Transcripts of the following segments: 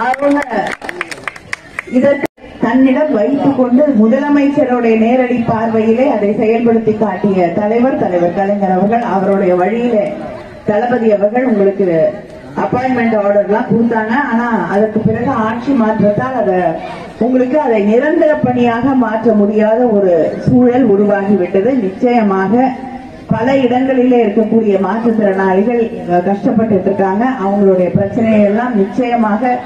அவங்க இதற்கு தன்னிடம் வைத்துக் கொண்டு முதலமைச்சருடைய நேரடி பார்வையிலே அதை செயல்படுத்தி காட்டிய தலைவர் தலைவர் கலைஞர் அவர்கள் அவருடைய வழியிலே தளபதி அவர்கள் உங்களுக்கு அப்பாயின்மெண்ட் ஆர்டர் எல்லாம் கொடுத்தாங்க. ஆனா அதற்கு பிறகு ஆட்சி மாற்றத்தால் அதை உங்களுக்கு அதை நிரந்தர பணியாக மாற்ற முடியாத ஒரு சூழல் உருவாகிவிட்டது. நிச்சயமாக பல இடங்களிலே இருக்கக்கூடிய மாற்றுத்திறனாளிகள் கஷ்டப்பட்டு இருக்காங்க அவங்களுடைய பிரச்சனைகள் எல்லாம் நிச்சயமாக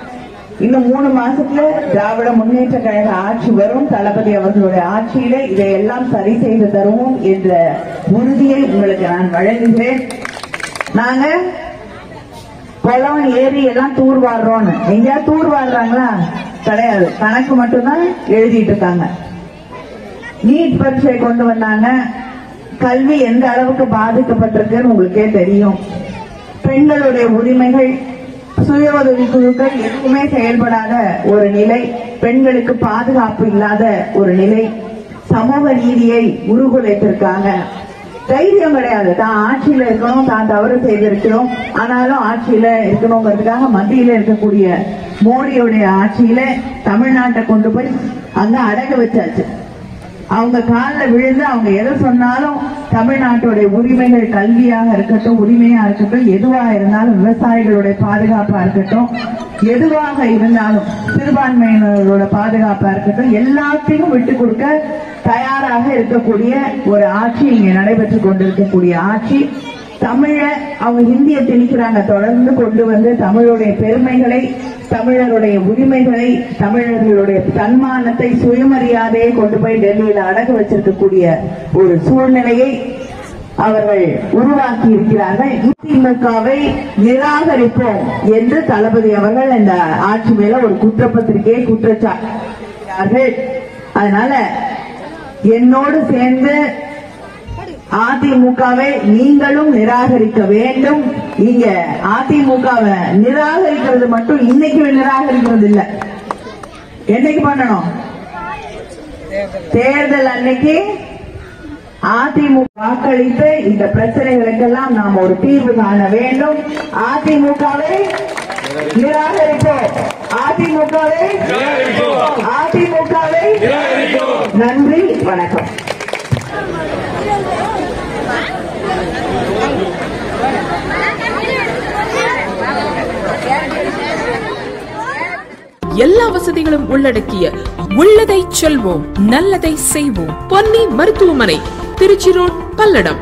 இன்னும் மூணு மாசத்துல திராவிட முன்னேற்ற கழக ஆட்சி வரும். தளபதி அவர்களுடைய ஆட்சியிலே இதையெல்லாம் சரி செய்து தருவோம் என்ற உறுதியை உங்களுக்கு நான் வழங்குகிறேன். நாங்க குளம் ஏரி எல்லாம் தூர் வாடுறோம்னு. எங்கேயா தூர் வாடுறாங்களா? கிடையாது. கணக்கு மட்டும்தான் எழுதிட்டு இருக்காங்க. நீட் பரீட்சை கொண்டு வந்தாங்க. கல்வி எந்த அளவுக்கு பாதிக்கப்பட்டிருக்குன்னு உங்களுக்கே தெரியும். பெண்களுடைய உரிமைகள் சுய உதவி குழுக்கள் எதுவுமே செயல்படாத ஒரு நிலை பெண்களுக்கு பாதுகாப்பு இல்லாத ஒரு நிலை. சமூக நீதியை உருகுலைத்திருக்காங்க. தைரியம் கிடையாது. தான் ஆட்சியில இருக்கணும் தான் தவறு செய்திருக்கிறோம். ஆனாலும் ஆட்சியில இருக்கணுங்கிறதுக்காக மத்தியில இருக்கக்கூடிய மோடியுடைய ஆட்சியில தமிழ்நாட்டை கொண்டு போய் அங்க அடகு வச்சாச்சு. அவங்க காலில் விழுந்து அவங்க எதை சொன்னாலும் தமிழ்நாட்டுடைய உரிமைகள் கல்வியாக இருக்கட்டும் உரிமையா இருக்கட்டும் எதுவாக இருந்தாலும் விவசாயிகளுடைய பாதுகாப்பா இருக்கட்டும் எதுவாக இருந்தாலும் சிறுபான்மையினரோட பாதுகாப்பா இருக்கட்டும் எல்லாத்தையும் விட்டு கொடுக்க தயாராக இருக்கக்கூடிய ஒரு ஆட்சி இங்கே நடைபெற்று கொண்டிருக்கக்கூடிய ஆட்சி. தமிழ அவங்க ஹிந்தியை திணிக்கிறாங்க. தொடர்ந்து கொண்டு வந்து தமிழுடைய பெருமைகளை தமிழருடைய உரிமைகளை தமிழர்களுடைய தன்மானத்தை சுயமரியாதையை கொண்டு போய் டெல்லியில அடகு வச்சிருக்கக்கூடிய ஒரு சூழ்நிலையை அவர்கள் உருவாக்கி இருக்கிறார்கள். திமுகவை நிராகரிப்போம் என்று தளபதி அவர்கள் இந்த ஆட்சி மேல ஒரு குற்றப்பத்திரிகையை குற்றச்சாட்டு அதனால என்னோடு சேர்ந்து அதிமுகவை நீங்களும் நிராகரிக்க வேண்டும். இங்க அதிமுகவை நிராகரிக்கிறது மட்டும் இன்னைக்கு நிராகரிக்கிறது இல்ல என்னைக்கு பண்ணணும்? தேர்தல் அன்னைக்கு அதிமுக வாக்களித்து இந்த பிரச்சனைகளுக்கெல்லாம் நாம் ஒரு தீர்வு காண வேண்டும். அதிமுகவை நிராகரிப்போம். அதிமுகவை அதிமுகவை நன்றி வணக்கம். எல்லா வசதிகளும் உள்ளடக்கிய உள்ளதை செல்வோம் நல்லதை செய்வோம். பொன்னி மருத்துவமனை திருச்சி ரோட் பல்லடம்.